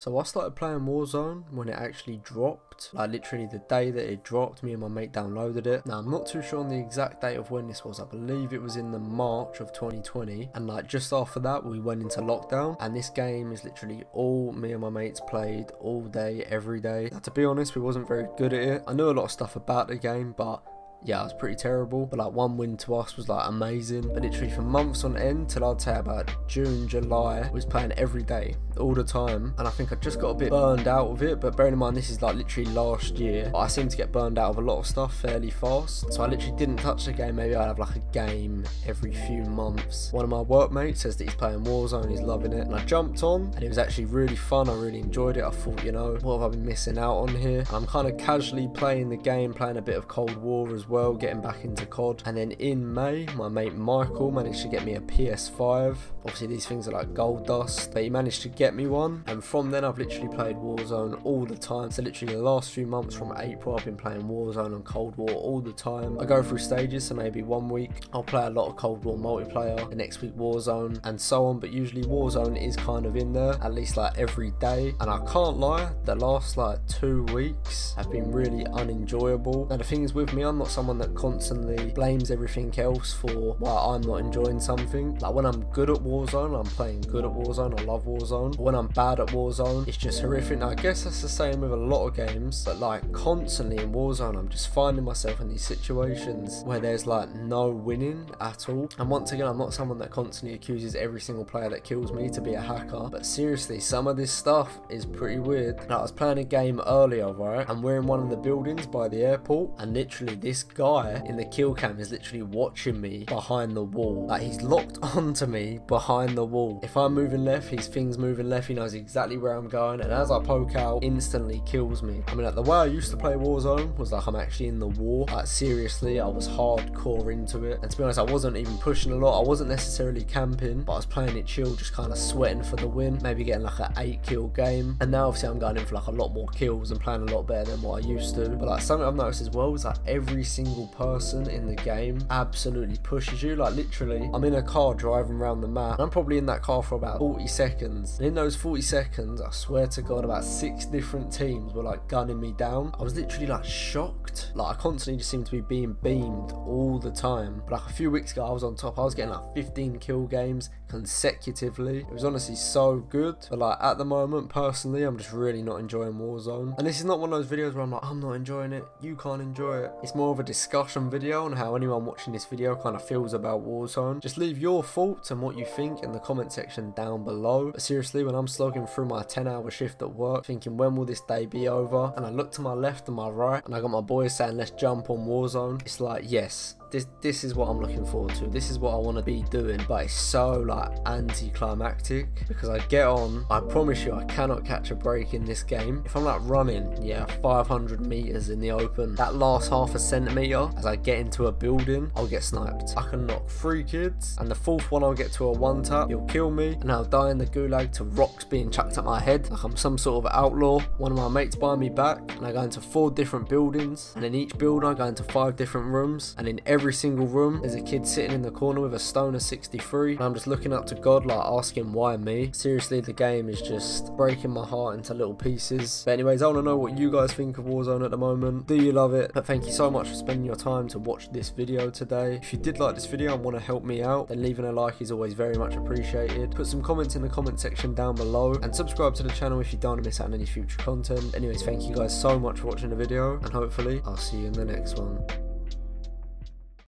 So I started playing Warzone when it actually dropped, like literally the day that it dropped, me and my mate downloaded it. Now I'm not too sure on the exact date of when this was, I believe it was in the March of 2020 and like just after that we went into lockdown and this game is literally all me and my mates played all day, every day. Now to be honest we wasn't very good at it. I knew a lot of stuff about the game but yeah, it was pretty terrible. But like one win to us was like amazing. But literally for months on end till I'd say about June, July, I was playing every day, all the time. And I think I just got a bit burned out of it. But bearing in mind this is like literally last year, I seem to get burned out of a lot of stuff fairly fast. So I literally didn't touch the game. Maybe I'd have like a game every few months. One of my workmates says that he's playing Warzone, he's loving it. And I jumped on and it was actually really fun. I really enjoyed it. I thought, you know, what have I been missing out on here? I'm kind of casually playing the game, playing a bit of Cold War as well, getting back into COD. And then in May, my mate Michael managed to get me a PS5. Obviously, these things are like gold dust, but he managed to get me one. And from then, I've literally played Warzone all the time. So, literally, the last few months from April, I've been playing Warzone and Cold War all the time. I go through stages, so maybe one week I'll play a lot of Cold War multiplayer, the next week Warzone, and so on. But usually, Warzone is kind of in there at least like every day. And I can't lie, the last like two weeks have been really unenjoyable. Now, the thing is with me, I'm not someone that constantly blames everything else for why I'm not enjoying something. Like when I'm good at Warzone, I'm playing good at Warzone, I love Warzone. But when I'm bad at Warzone, it's just horrific. I guess that's the same with a lot of games, but like constantly in Warzone, I'm just finding myself in these situations where there's like no winning at all. And once again, I'm not someone that constantly accuses every single player that kills me to be a hacker, but seriously, some of this stuff is pretty weird. Now, I was playing a game earlier, right, and we're in one of the buildings by the airport, and literally this guy in the kill cam is literally watching me behind the wall. Like he's locked onto me behind the wall. If I'm moving left, his thing's moving left. He knows exactly where I'm going. And as I poke out, instantly kills me. I mean, like the way I used to play Warzone was like I'm actually in the war. Like seriously, I was hardcore into it. And to be honest, I wasn't even pushing a lot. I wasn't necessarily camping, but I was playing it chill, just kind of sweating for the win. Maybe getting like an eight kill game. And now obviously I'm going in for like a lot more kills and playing a lot better than what I used to. But like something I've noticed as well is like every single person in the game absolutely pushes you. Like literally, I'm in a car driving around the map. I'm probably in that car for about 40 seconds. And in those 40 seconds, I swear to God, about six different teams were like gunning me down. I was literally like shocked. Like I constantly just seemed to be being beamed all the time. But like a few weeks ago, I was on top. I was getting like 15 kill games consecutively. It was honestly so good. But like at the moment, personally, I'm just really not enjoying Warzone. And this is not one of those videos where I'm like, I'm not enjoying it. You can't enjoy it. It's more of a discussion video on how anyone watching this video kind of feels about Warzone. Just leave your thoughts and what you think in the comment section down below. But seriously, when I'm slogging through my 10 hour shift at work, thinking when will this day be over? And I look to my left and my right, and I got my boys saying let's jump on Warzone. It's like, yes, this this is what I'm looking forward to. This is what I want to be doing, but it's so like anticlimactic because I get on. I promise you, I cannot catch a break in this game. If I'm like running, yeah, 500 meters in the open, that last half a centimeter as I get into a building, I'll get sniped. I can knock three kids, and the fourth one I'll get to a one tap. He'll kill me, and I'll die in the gulag to rocks being chucked at my head like I'm some sort of outlaw. One of my mates buy me back, and I go into four different buildings, and in each building I go into five different rooms, and in every every single room there's a kid sitting in the corner with a stoner 63 and I'm just looking up to God like asking why me? Seriously the game is just breaking my heart into little pieces. But anyways I want to know what you guys think of Warzone at the moment. Do you love it? But thank you so much for spending your time to watch this video today. If you did like this video and want to help me out then leaving a like is always very much appreciated. Put some comments in the comment section down below and subscribe to the channel if you don't want to miss out on any future content. Anyways thank you guys so much for watching the video and hopefully I'll see you in the next one